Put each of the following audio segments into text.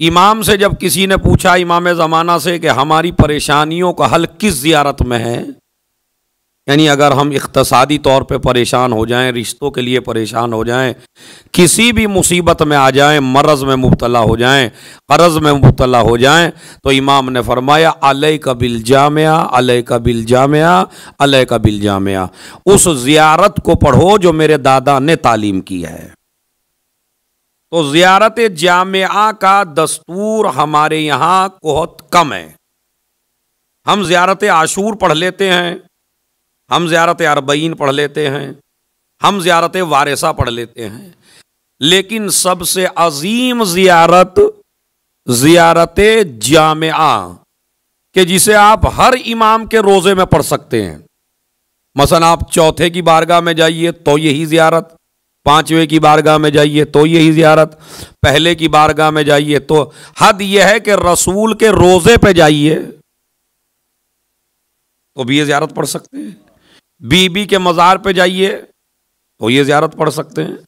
इमाम से जब किसी ने पूछा, इमाम ज़माना से, कि हमारी परेशानियों का हल किस ज़ियारत में है? यानी अगर हम इकतसादी तौर पे परेशान हो जाएँ, रिश्तों के लिए परेशान हो जाएँ, किसी भी मुसीबत में आ जाएँ, मरज़ में मुबतला हो जाएँ कर्ज़ में मुबतला हो जाएँ तो इमाम ने फरमाया अलह का बिल जामिया अलह का बिल जामिया अलह का बिल जामिया। उस ज़ियारत को पढ़ो जो मेरे दादा ने तालीम की है। तो ज़ियारत जामिया का दस्तूर हमारे यहाँ बहुत कम है। हम ज़ियारत आशूर पढ़ लेते हैं हम ज़्यारत अरबईन पढ़ लेते हैं, हम ज़्यारत वारसा पढ़ लेते हैं। लेकिन सबसे अजीम ज़ियारत ज़ियारत जामिया कि जिसे आप हर इमाम के रोज़े में पढ़ सकते हैं। मसन आप चौथे की बारगाह में जाइए तो यही ज़ियारत, पाँचवें की बारगाह में जाइए तो यही ज़ियारत, पहले की बारगाह में जाइए तो हद यह है कि रसूल के रोज़े पे जाइए तो भी ये ज़ियारत पढ़ सकते हैं। बीबी के मज़ार पे जाइए तो ये ज़्यारत पढ़ सकते हैं।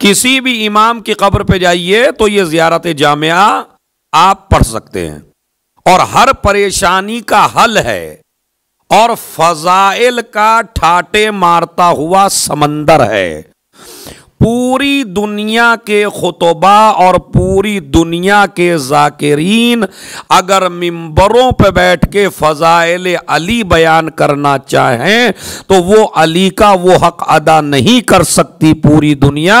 किसी भी इमाम की कब्र पे जाइए तो ये ज़्यारत जामिया आप पढ़ सकते हैं। और हर परेशानी का हल है, और फजाइल का ठाटे मारता हुआ समंदर है। पूरी दुनिया के खुतबा और पूरी दुनिया के जाकिरीन अगर मिंबरों पर बैठ के फ़जाइल अली बयान करना चाहें तो वो अली का वो हक अदा नहीं कर सकती पूरी दुनिया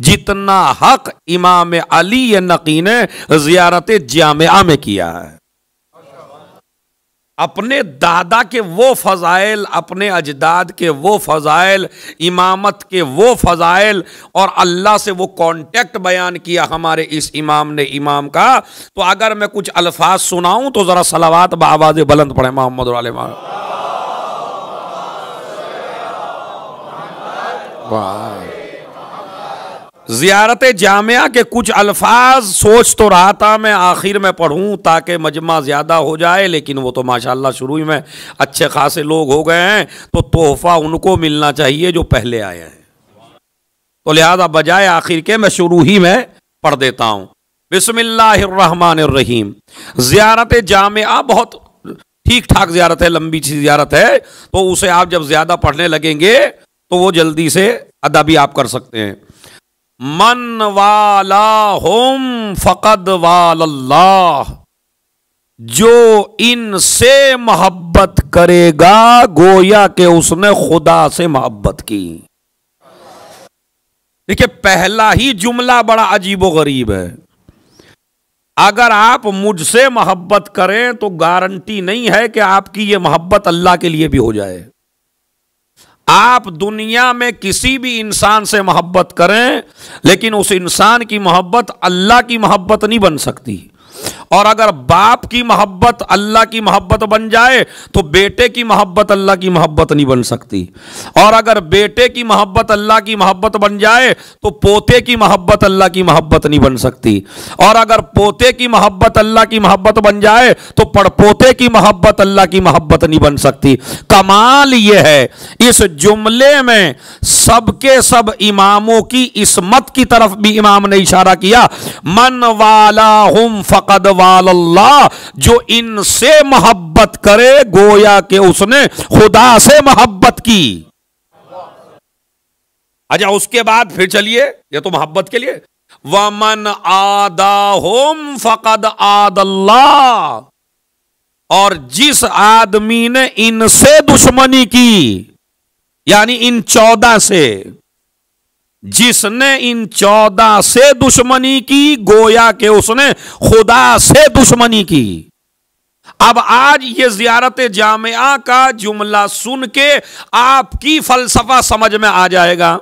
जितना हक इमाम अली नकी ने ज़ियारत जामिया में किया है। अपने दादा के वो फ़ज़ाइल, अपने अजदाद के वो फ़ज़ाइल, इमामत के वो फ़ज़ाइल, और अल्लाह से वो कांटेक्ट बयान किया हमारे इस इमाम ने इमाम का। तो अगर मैं कुछ अल्फाज सुनाऊं तो ज़रा सलावात बावाज बुलंद पढ़े मोहम्मद। वाह। ज़ियारत जामिया के कुछ अल्फाज सोच तो रहा था मैं आखिर में पढ़ूं ताकि मजमा ज़्यादा हो जाए, लेकिन वो तो माशाल्लाह शुरू ही में अच्छे खासे लोग हो गए हैं तो तोहफ़ा उनको मिलना चाहिए जो पहले आए हैं। तो लिहाजा बजाय आखिर के मैं शुरू ही में पढ़ देता हूँ। बिसमीम ज़ियारत जामिया बहुत ठीक ठाक ज़्यारत है, लंबी सी ज़्यारत है तो उसे आप जब ज़्यादा पढ़ने लगेंगे तो वो जल्दी से अदा भी आप कर सकते हैं। मन वाला होम फ़कद वाल्लाह जो इनसे मोहब्बत करेगा, गोया के उसने खुदा से मोहब्बत की। देखिए, पहला ही जुमला बड़ा अजीबो गरीब है। अगर आप मुझसे मोहब्बत करें तो गारंटी नहीं है कि आपकी ये मोहब्बत अल्लाह के लिए भी हो जाए। आप दुनिया में किसी भी इंसान से मोहब्बत करें, लेकिन उस इंसान की मोहब्बत अल्लाह की मोहब्बत नहीं बन सकती। और अगर बाप की मोहब्बत अल्लाह की मोहब्बत बन जाए तो बेटे की मोहब्बत अल्लाह की मोहब्बत नहीं बन सकती और अगर बेटे की मोहब्बत अल्लाह की मोहब्बत बन जाए तो पोते की मोहब्बत अल्लाह की मोहब्बत नहीं बन सकती और अगर पोते की मोहब्बत अल्लाह की मोहब्बत बन जाए तो पड़पोते की मोहब्बत अल्लाह की मोहब्बत नहीं बन सकती कमाल यह है इस जुमले में सबके सब इमामों की इसमत की तरफ़ भी इमाम ने इशारा किया मन वाला हम फ़कद वाल्ला जो इनसे मोहब्बत करे, गोया के उसने खुदा से मोहब्बत की। अच्छा उसके बाद फिर चलिए, ये तो मोहब्बत के लिए। वमन आदा होम फकद आदल्ला और जिस आदमी ने इनसे दुश्मनी की, यानी इन चौदह से जिसने इन चौदह से दुश्मनी की गोया के उसने खुदा से दुश्मनी की। अब आज ये जियारत जामिया का जुमला सुन के आपकी फलसफा समझ में आ जाएगा।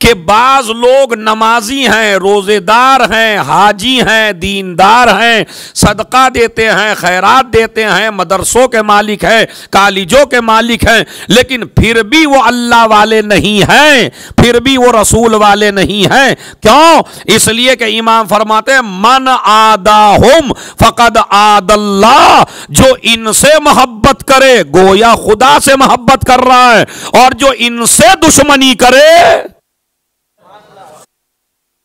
कि बाज लोग नमाजी हैं, रोजेदार हैं, हाजी हैं, दीनदार हैं, सदका देते हैं, खैरात देते हैं, मदरसों के मालिक हैं, कॉलेजों के मालिक हैं, लेकिन फिर भी वो अल्लाह वाले नहीं हैं, फिर भी वो रसूल वाले नहीं हैं। क्यों? इसलिए कि इमाम फरमाते मन आदा हम फ़कद आदल्ला जो इनसे मोहब्बत करे, गोया खुदा से मोहब्बत कर रहा है, और जो इनसे दुश्मनी करे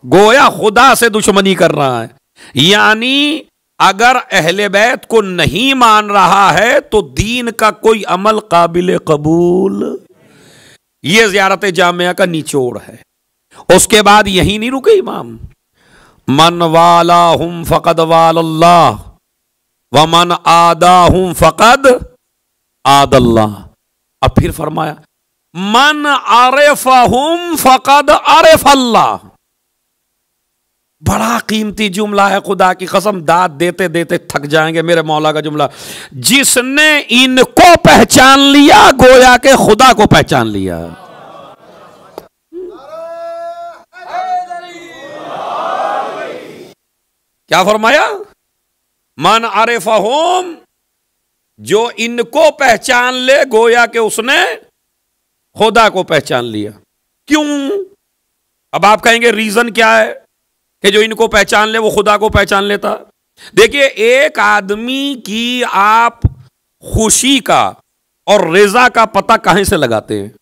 गोया खुदा से दुश्मनी कर रहा है। यानी, अगर अहले बैत को नहीं मान रहा है तो दीन का कोई अमल काबिल कबूल। यह जियारत जामिया का निचोड़ है। उसके बाद यही नहीं रुके इमाम। मन वाला हम फ़कद वाल्ला व मन आदा हूँ फ़कद आदल्ला अब फिर फरमाया, मन आरेफ हम फ़कद आरेफ अल्लाह बड़ा कीमती जुमला है खुदा की कसम, दाद देते देते थक जाएँगे मेरे मौला का जुमला। जिसने इनको पहचान लिया, गोया के खुदा को पहचान लिया। क्या फरमाया? मन आरिफा होम, जो इनको पहचान ले, गोया के उसने खुदा को पहचान लिया। क्यों? अब आप कहेंगे, रीजन क्या है? कि जो इनको पहचान ले, वो खुदा को पहचान लेता। देखिए, एक आदमी की आप खुशी का और रेजा का पता कहाँ से लगाते हैं?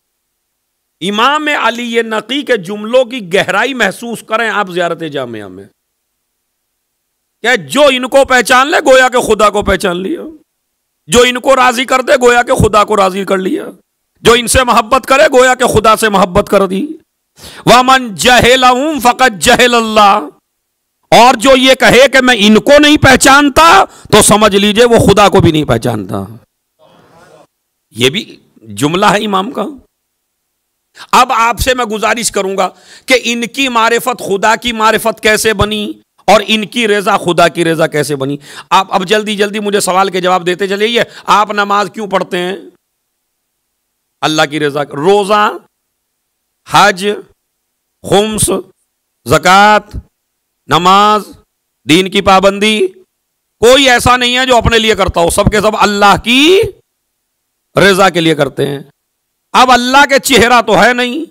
इमाम अली ये नकी के जुमलों की गहराई महसूस करें आप ज्यारत जामिया में। क्या जो इनको पहचान ले, गोया के खुदा को पहचान लिया। जो इनको राज़ी कर दे, गोया के खुदा को राज़ी कर लिया। जो इनसे मोहब्बत करे, गोया के खुदा से मोहब्बत कर दी। वामन जहेलूम फ़कत जहेल अल्लाह और जो ये कहे कि मैं इनको नहीं पहचानता तो समझ लीजिए वो खुदा को भी नहीं पहचानता। ये भी जुमला है इमाम का। अब आपसे मैं गुजारिश करूँगा कि इनकी मारिफत खुदा की मारिफत कैसे बनी और इनकी रेजा खुदा की रेजा कैसे बनी। आप अब जल्दी जल्दी मुझे सवाल के जवाब देते चलिए। आप नमाज़ क्यों पढ़ते हैं? अल्लाह की रेजा, रोजा हज, खुम्स, जक़ात, नमाज़, दीन की पाबंदी। कोई ऐसा नहीं है जो अपने लिए करता हो। सबके सब अल्लाह की रजा के लिए करते हैं। अब अल्लाह के चेहरा तो है नहीं।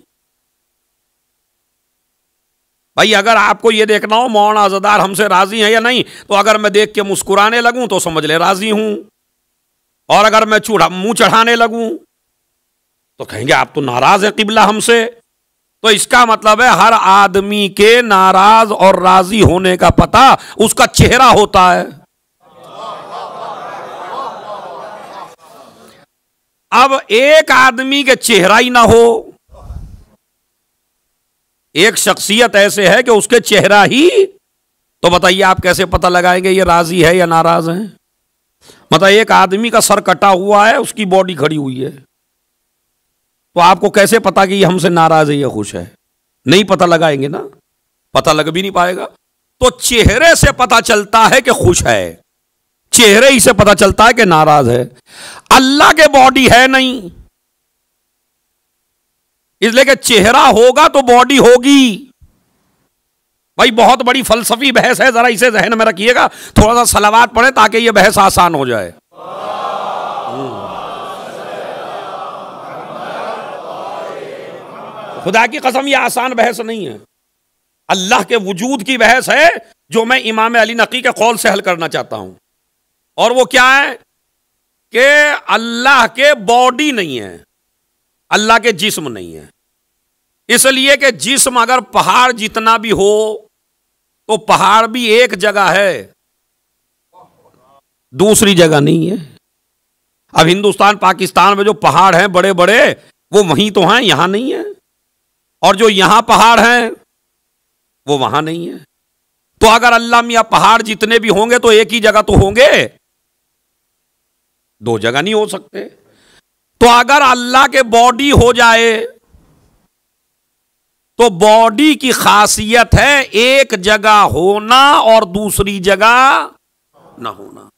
भाई, अगर आपको यह देखना हो मौन आजदार हमसे राज़ी है या नहीं तो अगर मैं देख के मुस्कुराने लगूं तो समझ ले, राज़ी हूँ। और अगर मैं चूढ़ा मुँह चढ़ाने लगूं तो कहेंगे, आप तो नाराज़ हैं किबला हमसे। तो इसका मतलब है, हर आदमी के नाराज़ और राज़ी होने का पता उसका चेहरा होता है। अब एक आदमी के चेहरा ही ना हो। एक शख्सियत ऐसे है कि उसके चेहरा ही तो बताइए आप कैसे पता लगाएँगे ये राज़ी है या नाराज़ है? मतलब एक आदमी का सर कटा हुआ है, उसकी बॉडी खड़ी हुई है। तो आपको कैसे पता कि ये हमसे नाराज़ है, या खुश है? नहीं पता लगाएँगे ना? पता लग भी नहीं पाएगा। तो चेहरे से पता चलता है कि खुश है। चेहरे ही से पता चलता है कि नाराज़ है। अल्लाह के बॉडी है नहीं। इसलिए कि चेहरा होगा तो बॉडी होगी। भाई, बहुत बड़ी फलसफी बहस है, जरा इसे जहन में रखिएगा। थोड़ा सा सलावाद पढ़े ताकि यह बहस आसान हो जाए। खुदा की कसम यह आसान बहस नहीं है। अल्लाह के वजूद की बहस है, जो मैं इमाम अली नकी के कौल से हल करना चाहता हूँ। और वो क्या है? कि अल्लाह के बॉडी नहीं है, अल्लाह के जिस्म नहीं है। इसलिए कि जिस्म अगर पहाड़ जितना भी हो तो पहाड़ भी एक जगह है, दूसरी जगह नहीं है। अब हिंदुस्तान, पाकिस्तान में जो पहाड़ हैं बड़े बड़े वो वहीं तो हैं, यहाँ नहीं है। और जो यहाँ पहाड़ हैं, वो वहाँ नहीं है। तो अगर अल्लाह मियाँ पहाड़ जितने भी होंगे तो एक ही जगह तो होंगे। दो जगह नहीं हो सकते। तो अगर अल्लाह के बॉडी हो जाए तो बॉडी की खासियत है एक जगह होना और दूसरी जगह ना होना।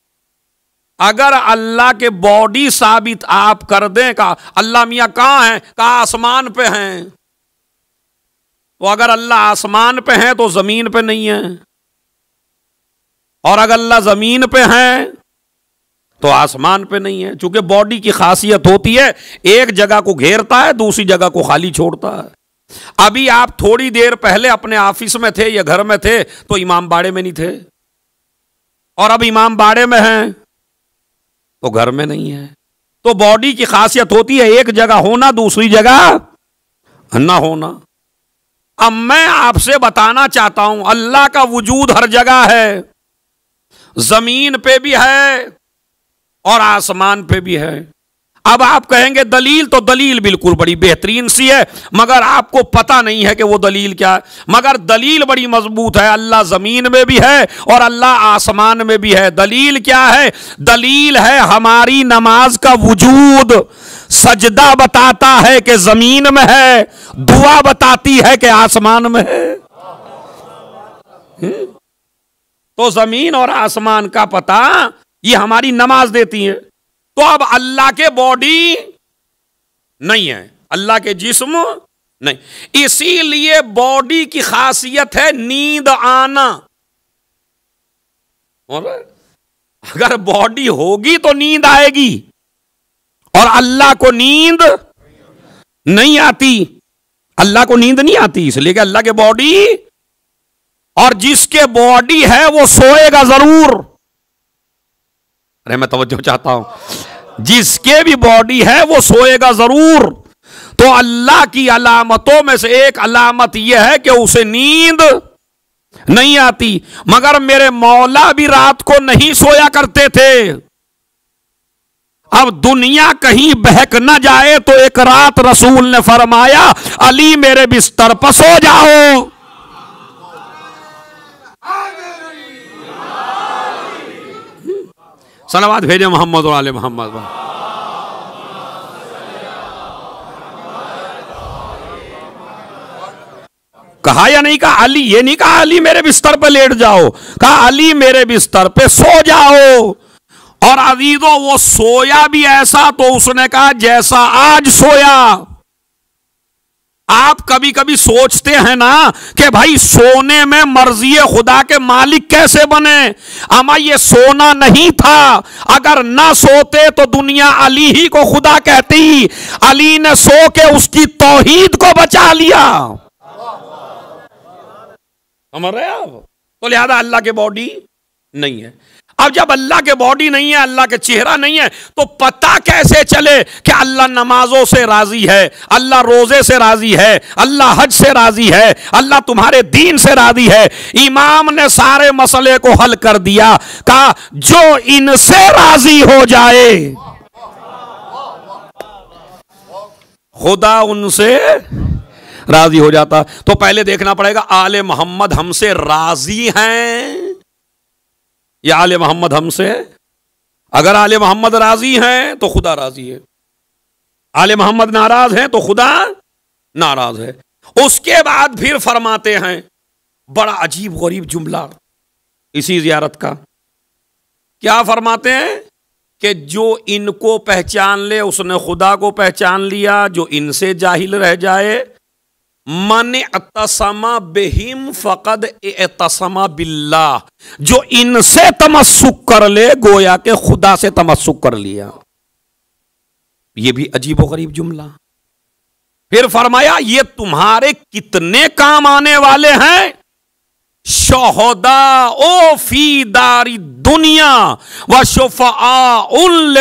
अगर अल्लाह के बॉडी साबित आप कर दें का अल्लाह मियाँ कहाँ है? कहा, आसमान पे हैं। तो अगर अल्लाह आसमान पे है तो ज़मीन पे नहीं है। और अगर अल्लाह ज़मीन पे है तो आसमान पे नहीं है। चूँकि बॉडी की खासियत होती है, एक जगह को घेरता है, दूसरी जगह को खाली छोड़ता है। अभी आप थोड़ी देर पहले अपने ऑफ़िस में थे या घर में थे तो इमाम बाड़े में नहीं थे। और अब इमाम बाड़े में हैं तो घर में नहीं है। तो बॉडी की खासियत होती है, एक जगह होना, दूसरी जगह ना होना। अब मैं आपसे बताना चाहता हूँ, अल्लाह का वजूद हर जगह है। ज़मीन पे भी है और आसमान पे भी है। अब आप कहेंगे, दलील तो दलील बिल्कुल बड़ी बेहतरीन सी है, मगर आपको पता नहीं है कि वो दलील क्या है। मगर दलील बड़ी मज़बूत है, अल्लाह ज़मीन में भी है और अल्लाह आसमान में भी है। दलील क्या है? दलील है हमारी नमाज़ का वजूद। सजदा बताता है कि ज़मीन में है, दुआ बताती है कि आसमान में है? तो ज़मीन और आसमान का पता, ये हमारी नमाज़ देती है। तो अब अल्लाह के बॉडी नहीं है। अल्लाह के जिस्म नहीं। इसीलिए बॉडी की खासियत है नींद आना। और अगर बॉडी होगी तो नींद आएगी। और अल्लाह को नींद नहीं आती। अल्लाह को नींद नहीं आती, इसलिए कि अल्लाह के बॉडी और जिसके बॉडी है वो सोएगा ज़रूर। अरे मैं तवज्जो चाहता हूँ। जिसके भी बॉडी है वो सोएगा ज़रूर। तो अल्लाह की अलामतों में से एक अलामत यह है कि उसे नींद नहीं आती, मगर मेरे मौला भी रात को नहीं सोया करते थे। अब दुनिया कहीं बहक न जाए तो एक रात रसूल ने फरमाया, अली मेरे बिस्तर पर सो जाओ। सलावाद भेजे मोहम्मद वाले मोहम्मद। कहा या नहीं? कहा अली, ये नहीं कहा अली मेरे बिस्तर पे लेट जाओ। कहा अली मेरे बिस्तर पे सो जाओ। और अजीजो, वो सोया भी ऐसा तो उसने कहा जैसा आज सोया। आप कभी कभी सोचते हैं ना कि भाई, सोने में मर्ज़ी खुदा के मालिक कैसे बने? अमा ये सोना नहीं था। अगर ना सोते तो दुनिया अली ही को खुदा कहती। अली ने सो के उसकी तोहीद को बचा लिया। समझ रहे आप? तो लिहाजा अल्लाह के बॉडी? नहीं है। अब जब अल्लाह के बॉडी नहीं है, अल्लाह के चेहरा नहीं है तो पता कैसे चले कि अल्लाह नमाजों से राज़ी है, अल्लाह रोज़े से राज़ी है, अल्लाह हज से राज़ी है, अल्लाह तुम्हारे दीन से राज़ी है। इमाम ने सारे मसले को हल कर दिया, कहा, जो इनसे राज़ी हो जाए। खुदा उनसे राज़ी हो जाता। तो पहले देखना पड़ेगा, आले मोहम्मद हमसे राज़ी हैं। या आले मोहम्मद हमसे है। अगर आले मोहम्मद राज़ी हैं तो खुदा राज़ी है। आले मोहम्मद नाराज़ हैं तो खुदा नाराज़ है। उसके बाद फिर फरमाते हैं, बड़ा अजीब गरीब जुमला। इसी जियारत का। क्या फरमाते हैं? कि जो इनको पहचान ले, उसने खुदा को पहचान लिया, जो इनसे जाहिल रह जाए मन अतसमा बेहिम फ़कद एतसमा बिल्ला जो इनसे तमस्सुक कर ले, गोया के खुदा से तमस्सुक कर लिया। ये भी अजीब गरीब जुमला। फिर फरमाया, ये तुम्हारे कितने काम आने वाले हैं? शोहदा ओ फ़ी दारी दुनिया, व शुफा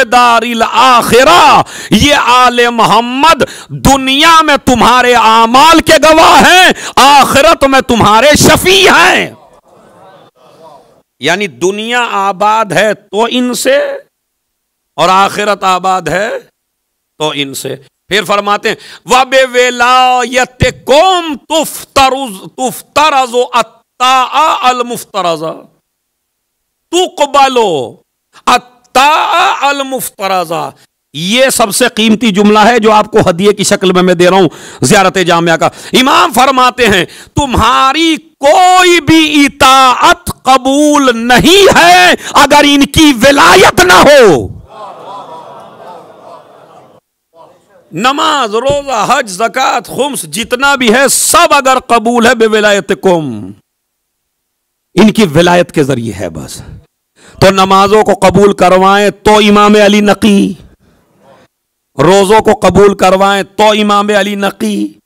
दारिल आखिरा। ये आले मोहम्मद, दुनिया में तुम्हारे आमाल के गवाह हैं, आखिरत में तुम्हारे शफी हैं। यानी दुनिया आबाद है तो इनसे, और आखिरत आबाद है तो इनसे। फिर फरमाते हैं, वबे वेला यते कोम तुफ्तरुज तुफ्तरजो अल मुफ्तराजा तुकबलो अत्ता अल मुफ्तराजा ये सबसे कीमती जुमला है जो आपको हदिये की शक्ल में मैं दे रहा हूँ जियारत जामिया का इमाम फरमाते हैं तुम्हारी कोई भी इताअत कबूल नहीं है अगर इनकी विलायत ना हो नमाज़ रोजा हज जक़ात खुम्स जितना भी है सब अगर कबूल है बेविलायत कुम इनकी विलायत के ज़रिए है बस। तो नमाजों को कबूल करवाएँ तो इमाम अली नकी। रोजों को कबूल करवाएँ तो इमाम अली नकी।